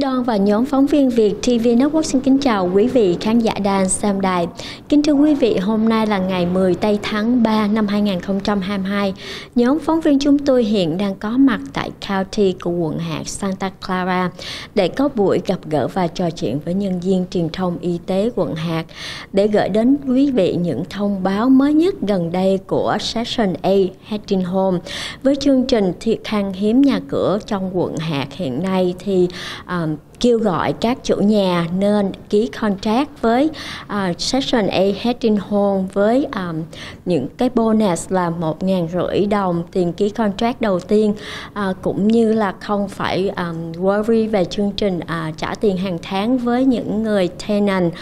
Đoan và nhóm phóng viên Việt TV Network xin kính chào quý vị khán giả đang xem đài. Kính thưa quý vị, hôm nay là ngày 10 tây tháng 3 năm 2022. Nhóm phóng viên chúng tôi hiện đang có mặt tại County của quận hạt Santa Clara để có buổi gặp gỡ và trò chuyện với nhân viên truyền thông y tế quận hạt để gửi đến quý vị những thông báo mới nhất gần đây của Session A Heading Home với chương trình thiệt khan hiếm nhà cửa trong quận hạt hiện nay thì à, um, kêu gọi các chủ nhà nên ký contract với uh, Section A Heading Home với um, những cái bonus là một ngàn rưỡi đồng tiền ký contract đầu tiên uh, cũng như là không phải um, worry về chương trình uh, trả tiền hàng tháng với những người tenant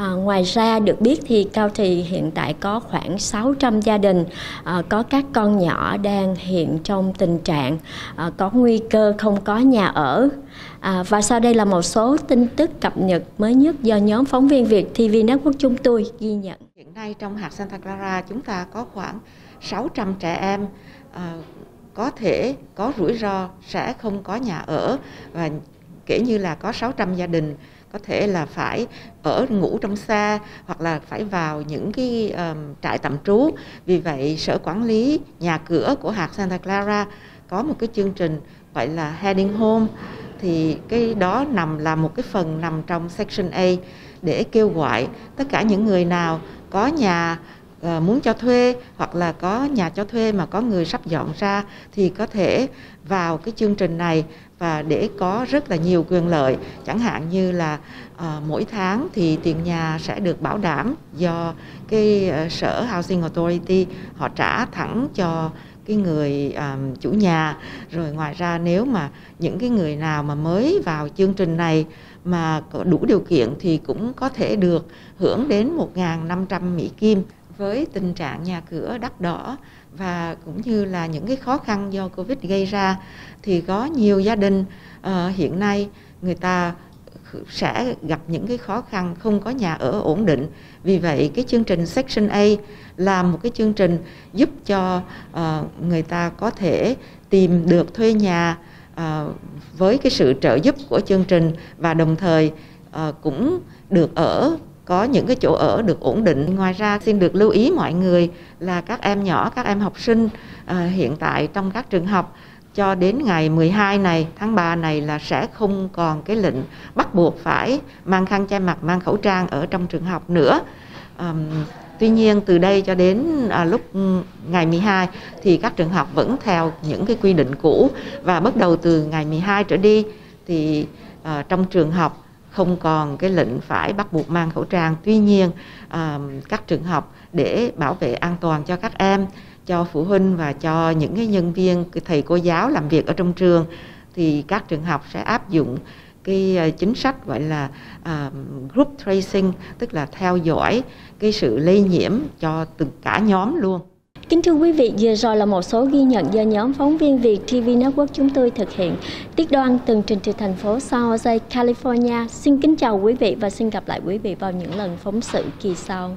À, ngoài ra được biết thì Cao thị hiện tại có khoảng 600 gia đình à, có các con nhỏ đang hiện trong tình trạng à, có nguy cơ không có nhà ở. À, và sau đây là là một số tin tức cập nhật mới nhất do nhóm phóng viên Việt TV Network chúng tôi ghi nhận. Hiện nay trong hạt Santa Clara chúng ta có khoảng 600 trẻ em uh, có thể có rủi ro sẽ không có nhà ở và kể như là có 600 gia đình có thể là phải ở ngủ trong xa hoặc là phải vào những cái um, trại tạm trú vì vậy sở quản lý nhà cửa của hạt Santa Clara có một cái chương trình gọi là heading home thì cái đó nằm là một cái phần nằm trong section A để kêu gọi tất cả những người nào có nhà ờ, muốn cho thuê hoặc là có nhà cho thuê mà có người sắp dọn ra thì có thể vào cái chương trình này và để có rất là nhiều quyền lợi. Chẳng hạn như là à, mỗi tháng thì tiền nhà sẽ được bảo đảm do cái uh, sở housing authority họ trả thẳng cho cái người um, chủ nhà. Rồi ngoài ra nếu mà những cái người nào mà mới vào chương trình này mà có đủ điều kiện thì cũng có thể được hưởng đến 1.500 Mỹ Kim với tình trạng nhà cửa đắt đỏ và cũng như là những cái khó khăn do Covid gây ra. Thì có nhiều gia đình uh, hiện nay người ta sẽ gặp những cái khó khăn không có nhà ở ổn định vì vậy cái chương trình Section A là một cái chương trình giúp cho uh, người ta có thể tìm được thuê nhà uh, với cái sự trợ giúp của chương trình và đồng thời uh, cũng được ở có những cái chỗ ở được ổn định. Ngoài ra xin được lưu ý mọi người là các em nhỏ, các em học sinh uh, hiện tại trong các trường học cho đến ngày 12 này tháng 3 này là sẽ không còn cái lệnh bắt buộc phải mang khăn che mặt mang khẩu trang ở trong trường học nữa. Um, tuy nhiên từ đây cho đến à, lúc ừ, ngày 12 thì các trường học vẫn theo những cái quy định cũ. Và bắt đầu từ ngày 12 trở đi thì à, trong trường học không còn cái lệnh phải bắt buộc mang khẩu trang. Tuy nhiên à, các trường học để bảo vệ an toàn cho các em cho phụ huynh và cho những cái nhân viên thầy cô giáo làm việc ở trong trường thì các trường học sẽ áp dụng cái ờ, chính sách gọi là uh, group tracing tức là theo dõi cái sự lây nhiễm cho từng cả nhóm luôn. Kính thưa quý vị, vừa rồi là một số ghi nhận do nhóm phóng viên Việt TV Network chúng tôi thực hiện. Tiết Đoan tường trình từ thành phố San Jose, California. Xin kính chào quý vị và xin gặp lại quý vị vào những lần phóng sự kỳ sau.